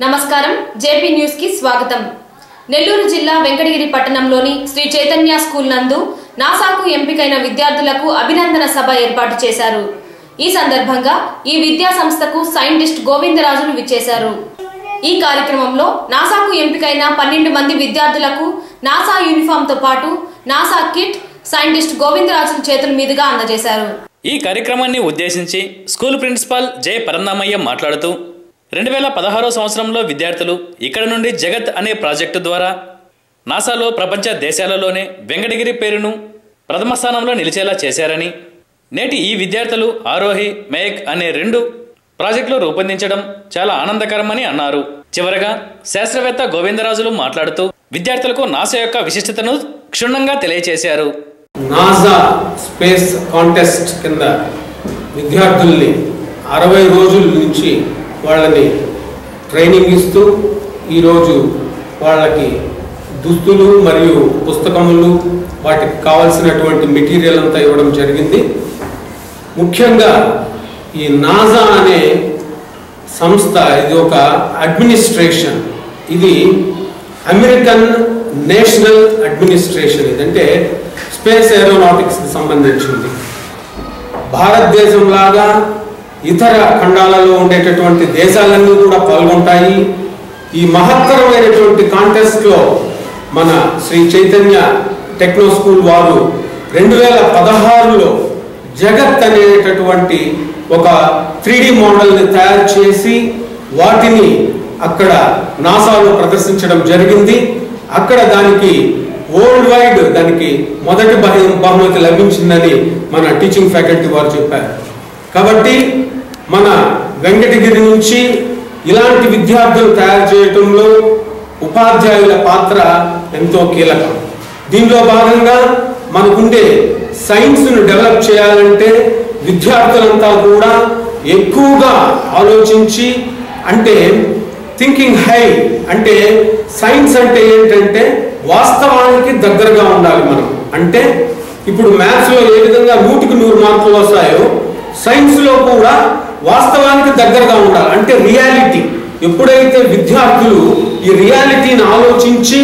నమస్కారం. జేపీ న్యూస్కి స్వాగతం. నెల్లూరు జిల్లా వెంకటగిరి పట్టణంలోని శ్రీ చైతన్య స్కూల్ నందు నాసాకు ఎంపికైన విద్యార్థులకు అభినందన సభ ఏర్పాటు చేశారు. ఈ సందర్భంగా ఈ విద్యా సంస్థకు సైంటిస్ట్ గోవిందరాజును విచ్చేశారు. ఈ కార్యక్రమంలో నాసాకు ఎంపికైన పన్నెండు మంది విద్యార్థులకు నాసా యూనిఫామ్తో పాటు నాసా కిట్ సైంటిస్ట్ గోవిందరాజుల చేతుల మీదుగా అందజేశారు. ఈ కార్యక్రమాన్ని ఉద్దేశించి స్కూల్ ప్రిన్సిపాల్ జే. పరందామయ్య మాట్లాడుతూ రెండు వేల పదహారో సంవత్సరంలో విద్యార్థులు ఇక్కడ నుండి జగత్ అనే ప్రాజెక్టు ద్వారా నాసాలో ప్రపంచ దేశాలలోనే వెంకటగిరి పేరును ప్రథమ స్థానంలో నిలిచేలా చేశారని నేటి ఈ విద్యార్థులు ఆరోహి మేక్ అనే రెండు ప్రాజెక్టులు రూపొందించడం చాలా ఆనందకరమని అన్నారు. చివరగా శాస్త్రవేత్త గోవిందరాజులు మాట్లాడుతూ విద్యార్థులకు నాసా యొక్క విశిష్టతను క్షుణ్ణంగా తెలియచేశారు. నాసా స్పేస్ కాంటెస్ట్ కింద విద్యార్థుల్ని అరవై రోజుల నుంచి వాళ్ళని ట్రైనింగ్ ఇస్తూ ఈరోజు వాళ్ళకి దుస్తులు మరియు పుస్తకములు వాటికి కావాల్సినటువంటి మెటీరియల్ అంతా ఇవ్వడం జరిగింది. ముఖ్యంగా ఈ నాజా అనే సంస్థ ఇది ఒక అడ్మినిస్ట్రేషన్. ఇది అమెరికన్ నేషనల్ అడ్మినిస్ట్రేషన్ ఇదంటే స్పేస్ ఏరోనాటిక్స్కి సంబంధించింది. భారతదేశం లాగా ఇతర ఖండాలలో ఉండేటటువంటి దేశాలన్నీ కూడా పాల్గొంటాయి. ఈ మహత్తరమైనటువంటి కాంటెస్ట్లో మన శ్రీ చైతన్య టెక్నో స్కూల్ వారు రెండు వేల పదహారులో జగత్ అనేటటువంటి ఒక త్రీ మోడల్ని తయారు చేసి వాటిని అక్కడ నాసాలో ప్రదర్శించడం జరిగింది. అక్కడ దానికి వరల్డ్ వైడ్ దానికి మొదటి బహుమతి లభించిందని మన టీచింగ్ ఫ్యాకల్టీ వారు చెప్పారు. కాబట్టి మన వెంకటగిరి నుంచి ఇలాంటి విద్యార్థులు తయారు చేయటంలో ఉపాధ్యాయుల పాత్ర ఎంతో కీలకం. దీనిలో భాగంగా మనకుండే సైన్స్ను డెవలప్ చేయాలంటే విద్యార్థులంతా కూడా ఎక్కువగా ఆలోచించి అంటే థింకింగ్ హై అంటే సైన్స్ అంటే ఏంటంటే వాస్తవానికి దగ్గరగా ఉండాలి మనం. అంటే ఇప్పుడు మ్యాథ్స్లో ఏ విధంగా నూటికి నూరు మార్కులు వస్తాయో సైన్స్లో కూడా వాస్తవానికి దగ్గరగా ఉండాలి అంటే రియాలిటీ ఎప్పుడైతే విద్యార్థులు ఈ రియాలిటీని ఆలోచించి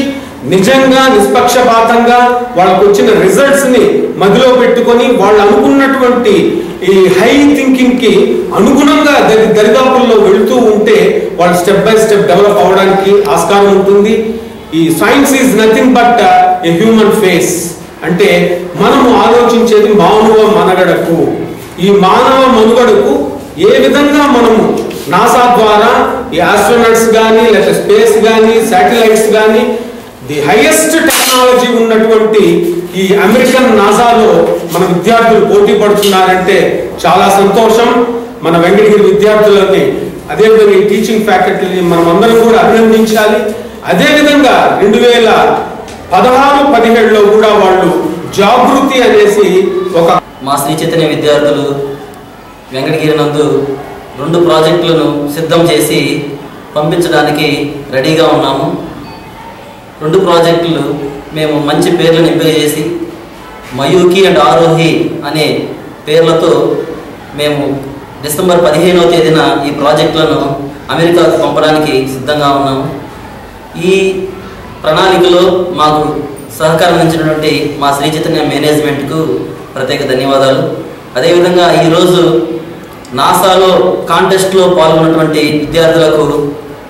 నిజంగా నిష్పక్షపాతంగా వాళ్ళకు వచ్చిన రిజల్ట్స్ని మదిలో పెట్టుకొని వాళ్ళు అనుకున్నటువంటి ఈ హై థింకింగ్కి అనుగుణంగా దరి దరిదాపుల్లో వెళుతూ ఉంటే వాళ్ళు స్టెప్ బై స్టెప్ డెవలప్ అవడానికి ఆస్కారం ఉంటుంది. ఈ science is nothing but a human face అంటే మనము ఆలోచించేది మానవ మనగడకు. ఈ మానవ మనుగడకు ఏ విధంగా మనము నాసా ద్వారా ఈ ఆస్ట్రోనట్స్ కానీ లేకపోతే స్పేస్ కానీ శాటిలైట్స్ కానీ ది హైయెస్ట్ టెక్నాలజీ ఉన్నటువంటి ఈ అమెరికన్ నాసాలో మన విద్యార్థులు పోటీ పడుతున్నారంటే చాలా సంతోషం. మన వెంకటగిరి విద్యార్థులని అదేవిధంగా ఈ టీచింగ్ ఫ్యాకల్టీని మనం అందరం కూడా అభినందించాలి. అదేవిధంగా రెండు వేల పదహారు పదిహేడులో కూడా వాళ్ళు జాగృతి అనేసి ఒక మా శ్రీ చైతన్య విద్యార్థులు వెంకటగిరి నందు రెండు ప్రాజెక్టులను సిద్ధం చేసి పంపించడానికి రెడీగా ఉన్నాము. రెండు ప్రాజెక్టులు మేము మంచి పేర్లను ఎంపిక చేసి మయూకి అండ్ ఆరోహి అనే పేర్లతో మేము డిసెంబర్ పదిహేనవ తేదీన ఈ ప్రాజెక్టులను అమెరికాకు పంపడానికి సిద్ధంగా ఉన్నాము. ఈ ప్రణాళికలో మాకు సహకారం మా శ్రీ చైతన్య మేనేజ్మెంట్కు ప్రత్యేక ధన్యవాదాలు. అదేవిధంగా ఈరోజు నాసాలో కాంటెస్ట్లో పాల్గొన్నటువంటి విద్యార్థులకు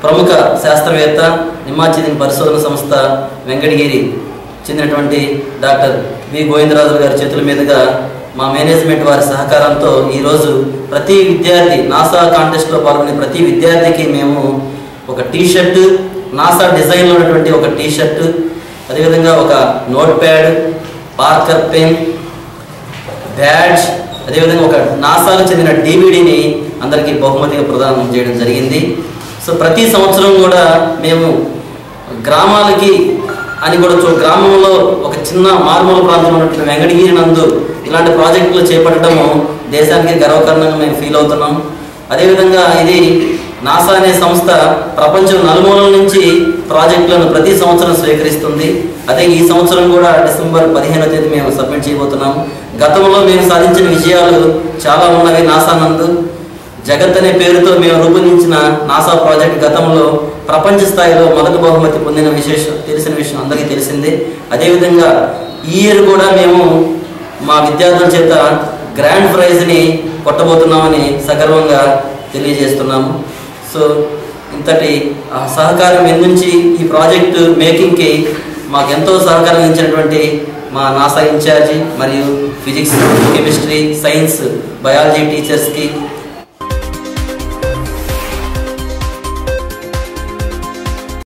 ప్రముఖ శాస్త్రవేత్త నిమ్మాచిదిన పరిశోధన సంస్థ వెంకటగిరి చెందినటువంటి డాక్టర్ వి. గోవిందరాజు గారి చేతుల మీదుగా మా మేనేజ్మెంట్ వారి సహకారంతో ఈరోజు ప్రతి విద్యార్థి నాసా కాంటెస్ట్లో పాల్గొనే ప్రతి విద్యార్థికి మేము ఒక టీ షర్ట్ నాసా డిజైన్లో ఉన్నటువంటి ఒక టీ షర్ట్ అదేవిధంగా ఒక note pad Parker pen badge అదేవిధంగా ఒక నాసాకు చెందిన డివిడిని అందరికీ బహుమతిగా ప్రదానం చేయడం జరిగింది. సో ప్రతి సంవత్సరం కూడా మేము గ్రామాలకి అని కూడా చూ గ్రామంలో ఒక చిన్న మారుమూల ప్రాంతంలో ఉన్నటువంటి వెంకటగిరి నందు ఇలాంటి ప్రాజెక్టులు చేపట్టడము దేశానికి గర్వకారణంగా మేము ఫీల్ అవుతున్నాం. అదేవిధంగా ఇది నాసా అనే సంస్థ ప్రపంచం నలుమూలల నుంచి ప్రాజెక్టులను ప్రతి సంవత్సరం స్వీకరిస్తుంది. అదే ఈ సంవత్సరం కూడా డిసెంబర్ పదిహేనో తేదీ మేము సబ్మిట్ చేయబోతున్నాము. గతంలో మేము సాధించిన విజయాలు చాలా ఉన్నవి నాసా నందు. జగత్ అనే పేరుతో మేము రూపొందించిన నాసా ప్రాజెక్ట్ గతంలో ప్రపంచ స్థాయిలో మొదటి బహుమతి పొందిన విశేషం తెలిసిన విషయం అందరికీ తెలిసిందే. అదేవిధంగా ఈ ఇయర్ కూడా మేము మా విద్యార్థుల చేత గ్రాండ్ ప్రైజ్ని కొట్టబోతున్నామని సగర్వంగా తెలియజేస్తున్నాము. సో ఇంతటి ఆ సహకారం ఎందుంచి ఈ ప్రాజెక్టు మేకింగ్కి మాకు ఎంతో సహకారం ఇచ్చినటువంటి మా నాసా ఇన్ఛార్జి మరియు ఫిజిక్స్ కెమిస్ట్రీ సైన్స్ బయాలజీ టీచర్స్కి